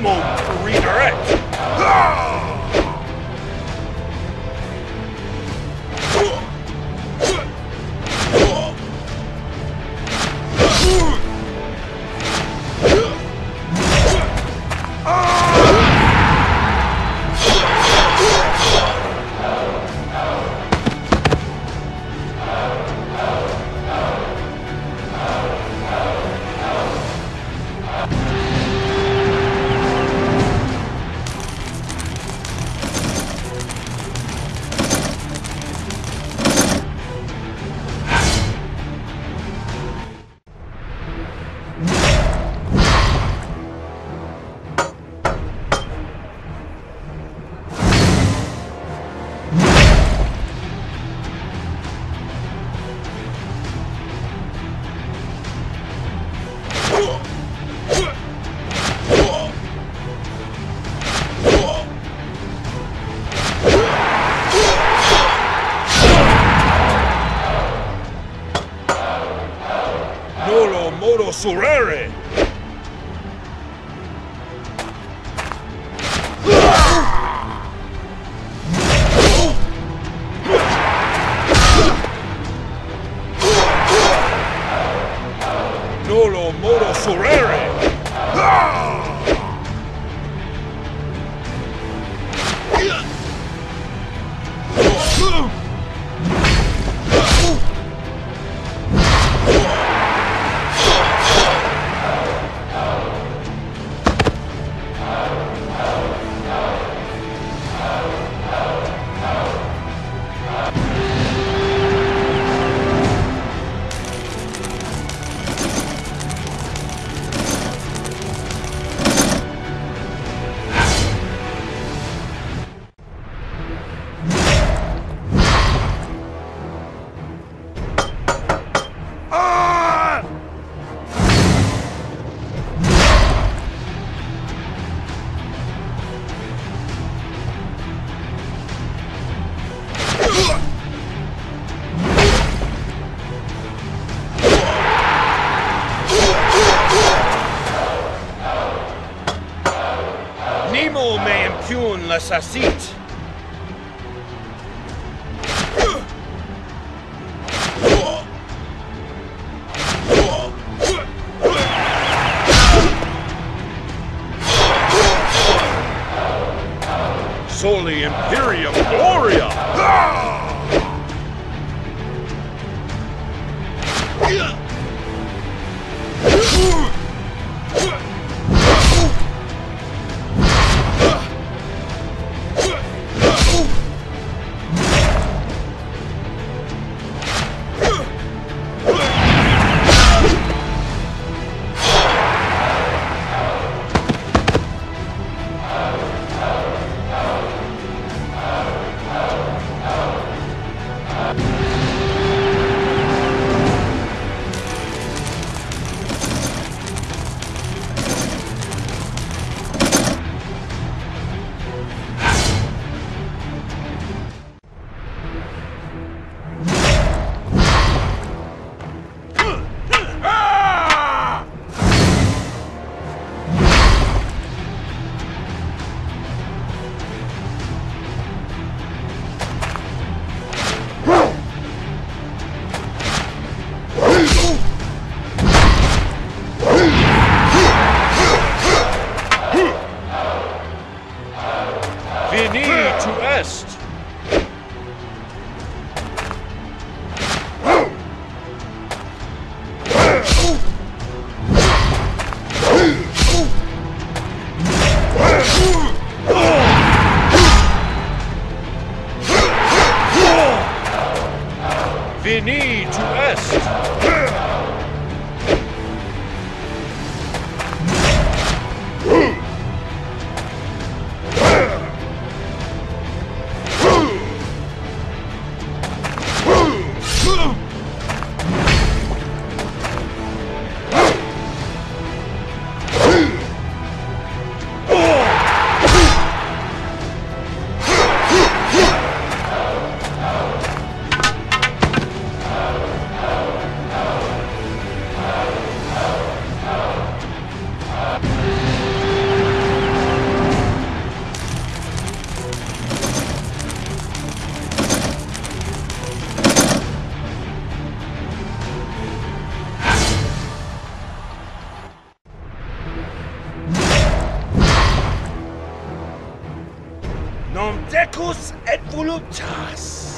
Utomo redirect. Nolo modo surere. Nolo modo surere. Me la sacit. Soli Imperium Gloria! Veni to est! Non decus et voluptas.